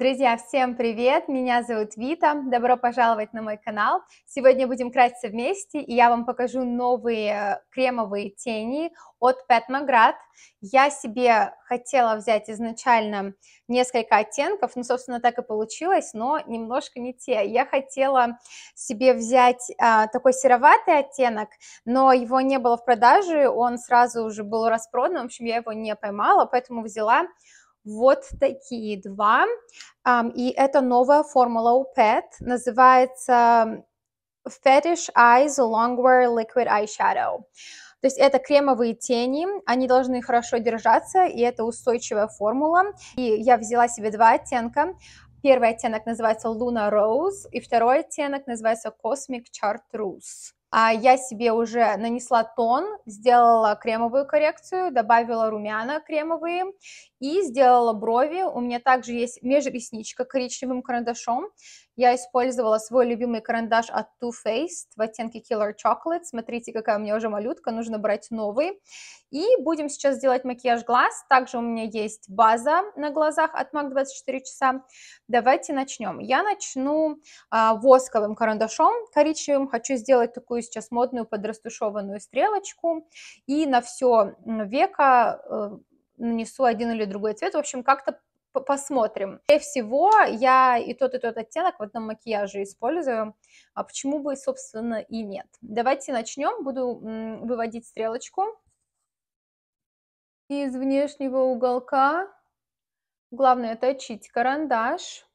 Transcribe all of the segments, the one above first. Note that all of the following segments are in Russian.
Друзья, всем привет! Меня зовут Вита. Добро пожаловать на мой канал. Сегодня будем краситься вместе, и я вам покажу новые кремовые тени от Pat McGrath. Я себе хотела взять изначально несколько оттенков, ну, собственно, так и получилось, но немножко не те. Я хотела себе взять а, такой сероватый оттенок, но его не было в продаже, он сразу уже был распродан, в общем, я его не поймала, поэтому взяла вот такие два. И это новая формула у PET, называется Fetish Eyes Longwear Liquid Eyeshadow. То есть это кремовые тени, они должны хорошо держаться, и это устойчивая формула. И я взяла себе два оттенка. Первый оттенок называется Luna Rose, и второй оттенок называется Cosmic Chartreuse. А я себе уже нанесла тон, сделала кремовую коррекцию, добавила румяна кремовые и сделала брови. У меня также есть межресничка коричневым карандашом. Я использовала свой любимый карандаш от Too Faced в оттенке Killer Chocolate. Смотрите, какая у меня уже малютка, нужно брать новый. И будем сейчас делать макияж глаз. Также у меня есть база на глазах от MAC 24 часа. Давайте начнем. Я начну а, восковым карандашом коричневым. Хочу сделать такую сейчас модную подрастушеванную стрелочку. И на все веко э, нанесу один или другой цвет. В общем, как-то посмотрим. Скорее всего, я и тот, и тот оттенок в одном макияже использую, а почему бы, собственно, и нет. Давайте начнем. Буду выводить стрелочку из внешнего уголка. Главное точить карандаш.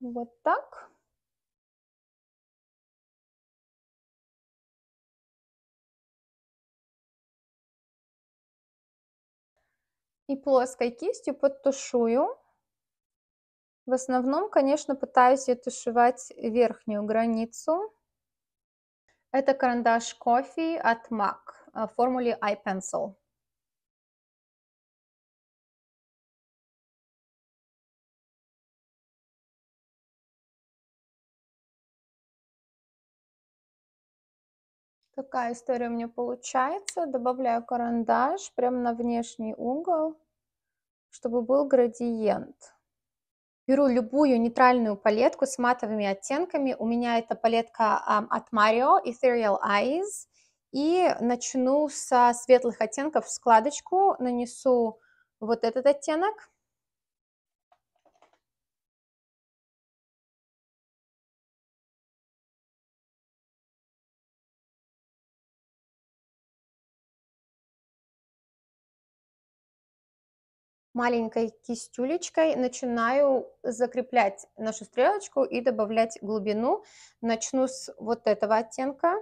Вот так. И плоской кистью подтушую. В основном, конечно, пытаюсь я тушевать верхнюю границу. Это карандаш Coffee от MAC в формуле iPencil. Такая история у меня получается. Добавляю карандаш прямо на внешний угол, чтобы был градиент. Беру любую нейтральную палетку с матовыми оттенками. У меня это палетка um, от Mario Ethereal Eyes. И начну со светлых оттенков в складочку. Нанесу вот этот оттенок. Маленькой кистюлечкой начинаю закреплять нашу стрелочку и добавлять глубину. Начну с вот этого оттенка.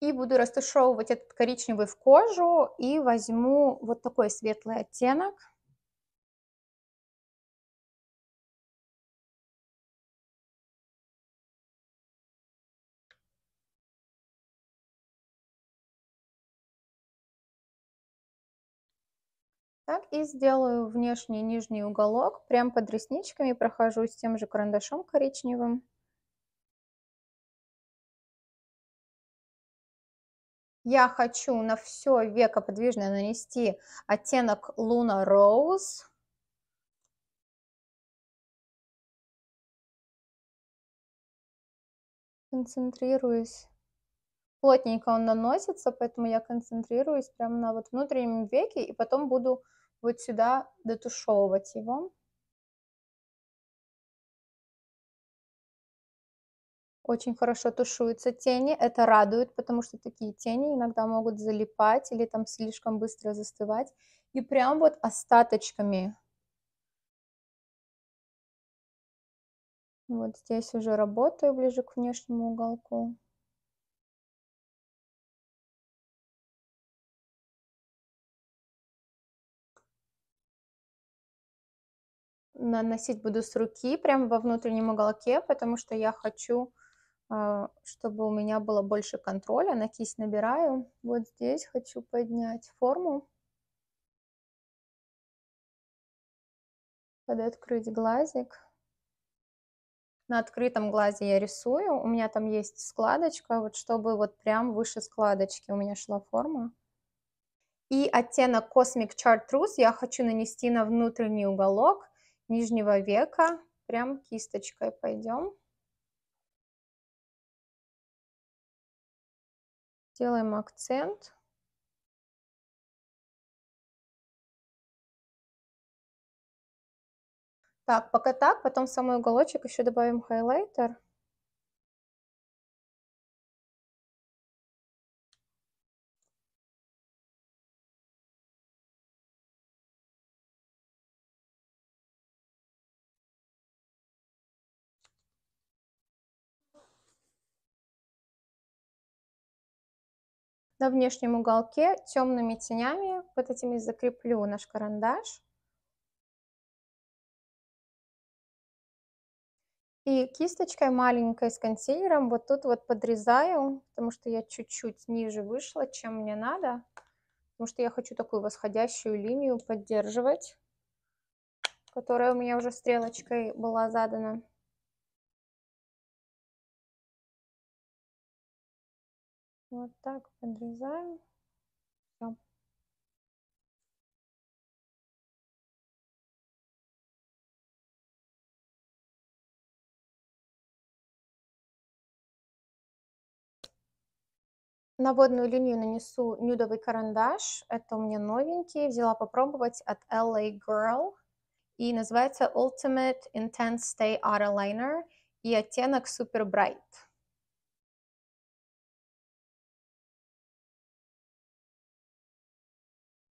И буду растушевывать этот коричневый в кожу и возьму вот такой светлый оттенок. И сделаю внешний нижний уголок, прям под ресничками прохожусь тем же карандашом коричневым. Я хочу на все веко подвижное нанести оттенок Luna Rose. Концентрируюсь плотненько он наносится, поэтому я концентрируюсь прямо на вот внутреннем веке и потом буду вот сюда дотушевывать его. Очень хорошо тушуются тени, это радует, потому что такие тени иногда могут залипать или там слишком быстро застывать. И прям вот остаточками. Вот здесь уже работаю ближе к внешнему уголку. Наносить буду с руки, прямо во внутреннем уголке, потому что я хочу а, чтобы у меня было больше контроля. На кисть набираю. Вот здесь хочу поднять форму. Подоткрыть глазик. На открытом глазе я рисую. У меня там есть складочка, вот чтобы вот прям выше складочки у меня шла форма. И оттенок Cosmic Chartreuse я хочу нанести на внутренний уголок нижнего века. Прям кисточкой пойдем. Делаем акцент. Так, пока так, потом в самый уголочек еще добавим хайлайтер. На внешнем уголке темными тенями вот этими закреплю наш карандаш. И кисточкой маленькой с консилером вот тут вот подрезаю, потому что я чуть-чуть ниже вышла, чем мне надо. Потому что я хочу такую восходящую линию поддерживать, которая у меня уже стрелочкой была задана. Вот так подрезаем. Все. На водную линию нанесу нюдовый карандаш. Это у меня новенький. Взяла попробовать от LA Girl. И называется Ultimate Intense Stay Outer Liner. И оттенок Super Bright.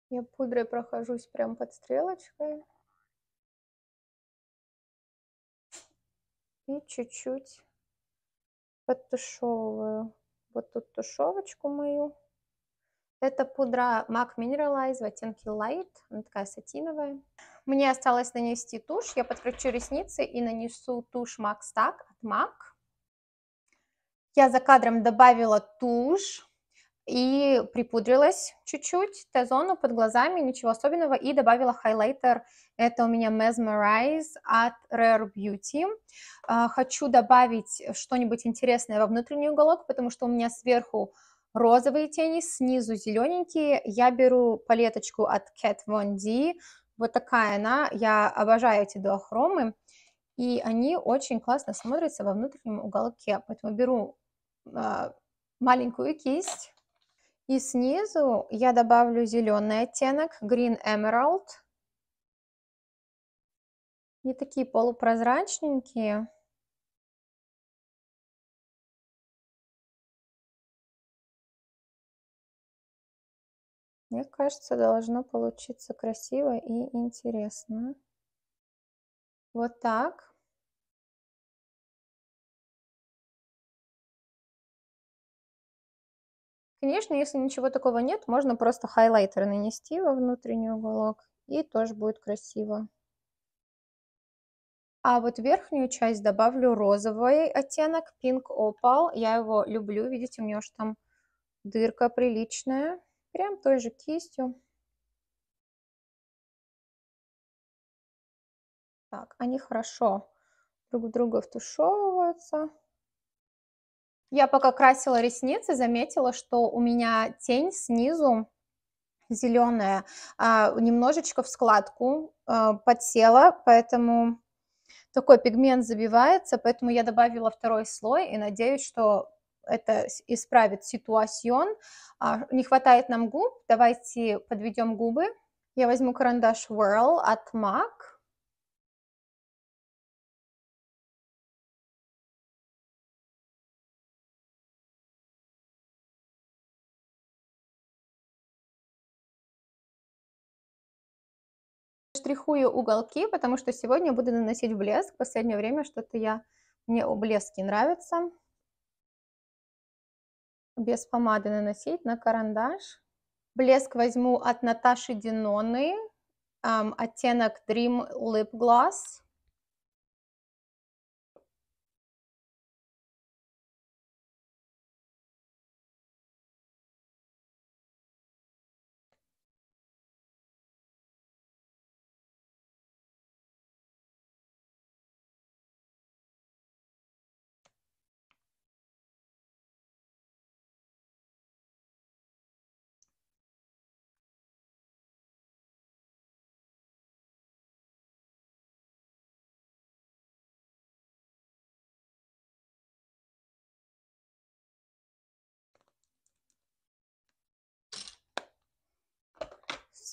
Я пудрой прохожусь прям под стрелочкой. И чуть-чуть подтушевываю вот тут тушевочку мою. Это пудра MAC Mineralize в оттенке Light, она такая сатиновая. Мне осталось нанести тушь, я подкручу ресницы и нанесу тушь MAC Stack от MAC. Я за кадром добавила тушь, и припудрилась чуть-чуть Т-зону под глазами, ничего особенного, и добавила хайлайтер, это у меня Mesmerize от Rare Beauty. А, хочу добавить что-нибудь интересное во внутренний уголок, потому что у меня сверху розовые тени, снизу зелененькие. Я беру палеточку от Kat Von D, вот такая она, я обожаю эти дуохромы, и они очень классно смотрятся во внутреннем уголке, поэтому беру а, маленькую кисть, и снизу я добавлю зеленый оттенок, Green Emerald. И такие полупрозрачненькие. Мне кажется, должно получиться красиво и интересно. Вот так. Конечно, если ничего такого нет, можно просто хайлайтер нанести во внутренний уголок, и тоже будет красиво. А вот верхнюю часть добавлю розовый оттенок Pink Opal. Я его люблю, видите, у меня уже там дырка приличная. Прям той же кистью. Так, они хорошо друг друга втушевываются. Я пока красила ресницы, заметила, что у меня тень снизу зеленая, а, немножечко в складку а, подсела, поэтому такой пигмент забивается, поэтому я добавила второй слой и надеюсь, что это исправит ситуацион. А, не хватает нам губ, давайте подведем губы. Я возьму карандаш Whirl от MAC штрихую уголки, потому что сегодня буду наносить блеск. В последнее время что-то я мне блески нравятся. Без помады наносить на карандаш. Блеск возьму от Наташи Диноны, эм, оттенок Dream Lip Gloss.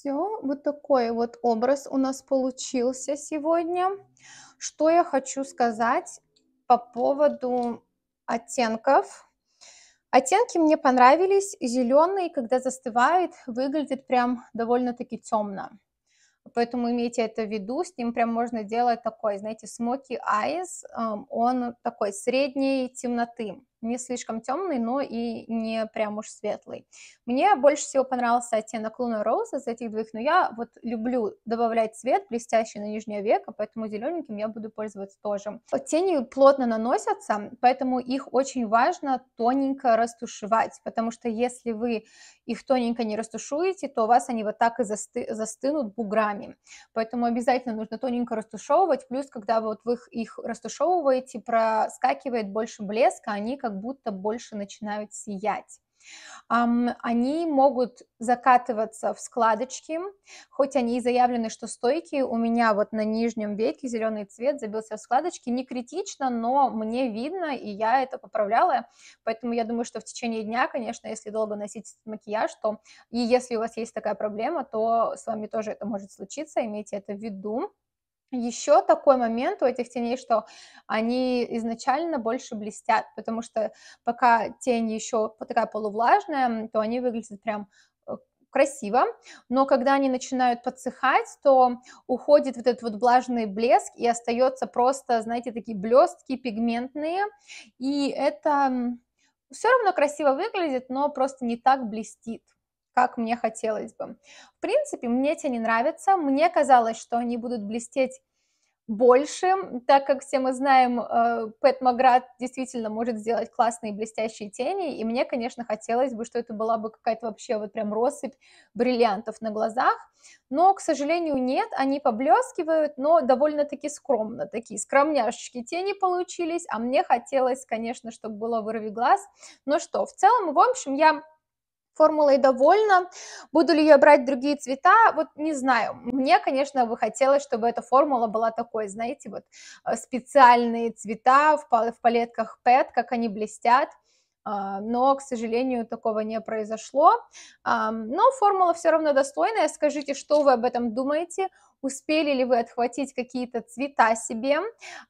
Все, вот такой вот образ у нас получился сегодня. Что я хочу сказать по поводу оттенков. Оттенки мне понравились. Зеленый, когда застывает, выглядит прям довольно-таки темно. Поэтому имейте это в виду, с ним прям можно делать такой, знаете, smoky eyes, он такой средней темноты не слишком темный, но и не прям уж светлый. Мне больше всего понравился оттенок Luna Rose из этих двоих, но я вот люблю добавлять цвет блестящий на нижнее веко, поэтому зелененьким я буду пользоваться тоже. Тени плотно наносятся, поэтому их очень важно тоненько растушевать, потому что если вы их тоненько не растушуете, то у вас они вот так и засты застынут буграми. Поэтому обязательно нужно тоненько растушевывать, плюс когда вот вы их растушевываете, проскакивает больше блеска, они как будто больше начинают сиять. Они могут закатываться в складочки, хоть они и заявлены, что стойкие, у меня вот на нижнем веке зеленый цвет забился в складочки, не критично, но мне видно, и я это поправляла, поэтому я думаю, что в течение дня, конечно, если долго носить макияж, то и если у вас есть такая проблема, то с вами тоже это может случиться, имейте это в виду. Еще такой момент у этих теней, что они изначально больше блестят, потому что пока тень еще такая полувлажная, то они выглядят прям э, красиво, но когда они начинают подсыхать, то уходит вот этот вот влажный блеск и остается просто, знаете, такие блестки пигментные, и это все равно красиво выглядит, но просто не так блестит как мне хотелось бы. В принципе, мне эти не нравятся. Мне казалось, что они будут блестеть больше, так как все мы знаем, э, Пэт Маград действительно может сделать классные блестящие тени, и мне, конечно, хотелось бы, что это была бы какая-то вообще вот прям россыпь бриллиантов на глазах, но, к сожалению, нет, они поблескивают, но довольно-таки скромно, такие скромняшечки тени получились, а мне хотелось, конечно, чтобы было вырви глаз, но что, в целом, в общем, я формулой довольна. Буду ли я брать другие цвета? Вот не знаю. Мне, конечно, бы хотелось, чтобы эта формула была такой, знаете, вот э, специальные цвета в палетках PET, как они блестят. А, но, к сожалению, такого не произошло. Но формула все равно достойная. Скажите, что вы об этом думаете? Успели ли вы отхватить какие-то цвета себе?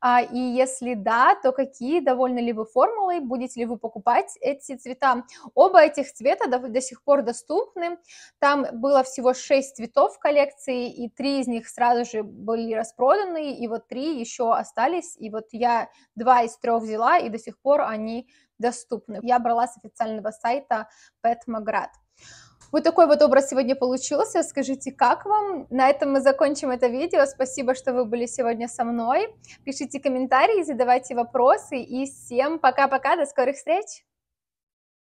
А, и если да, то какие? Довольны ли вы формулой? Будете ли вы покупать эти цвета? Оба этих цвета до, до сих пор доступны. Там было всего 6 цветов в коллекции, и 3 из них сразу же были распроданы, и вот 3 еще остались. И вот я 2 из 3 взяла, и до сих пор они доступны. Я брала с официального сайта Pet Magrat. Вот такой вот образ сегодня получился. Скажите, как вам? На этом мы закончим это видео. Спасибо, что вы были сегодня со мной. Пишите комментарии, задавайте вопросы. И всем пока-пока, до скорых встреч!